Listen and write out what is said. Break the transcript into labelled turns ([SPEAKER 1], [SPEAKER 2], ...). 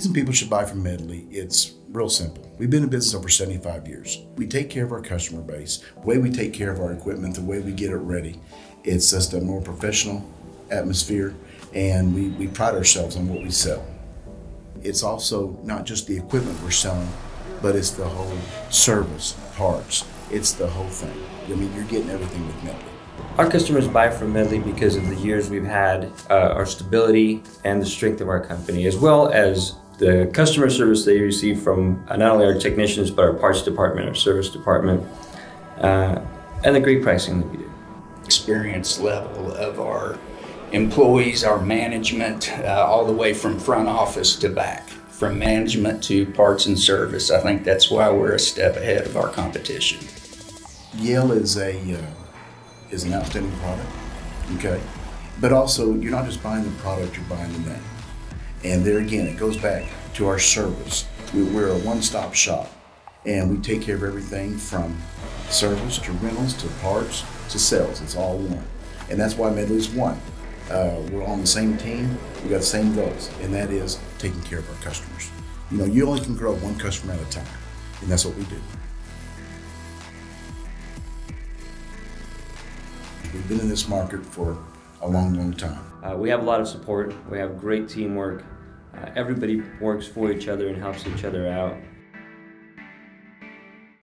[SPEAKER 1] reason people should buy from Medley, it's real simple. We've been in business over 75 years. We take care of our customer base, the way we take care of our equipment, the way we get it ready. It's just a more professional atmosphere, and we, we pride ourselves on what we sell. It's also not just the equipment we're selling, but it's the whole service, parts. It's the whole thing. I mean, you're getting everything with Medley.
[SPEAKER 2] Our customers buy from Medley because of the years we've had, uh, our stability, and the strength of our company, as well as the customer service they receive from uh, not only our technicians but our parts department, our service department, uh, and the great pricing that we do.
[SPEAKER 3] Experience level of our employees, our management, uh, all the way from front office to back, from management to parts and service. I think that's why we're a step ahead of our competition.
[SPEAKER 1] Yale is a uh, is an outstanding product. Okay, but also you're not just buying the product; you're buying the name. And there again, it goes back to our service. We, we're a one-stop shop, and we take care of everything from service to rentals to parts to sales. It's all one, and that's why Medley's one. Uh, we're on the same team. We got the same goals, and that is taking care of our customers. You know, you only can grow one customer at a time, and that's what we do. We've been in this market for a long, long time.
[SPEAKER 2] Uh, we have a lot of support. We have great teamwork. Uh, everybody works for each other and helps each other out.